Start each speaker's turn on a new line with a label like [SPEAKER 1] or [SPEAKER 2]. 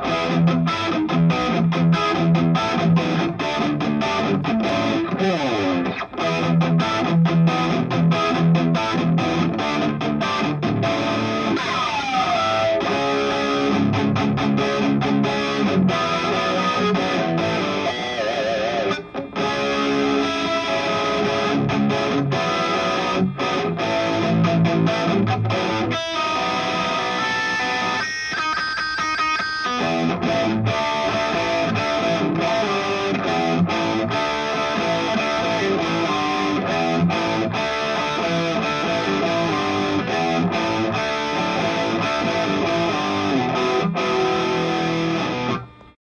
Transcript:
[SPEAKER 1] Música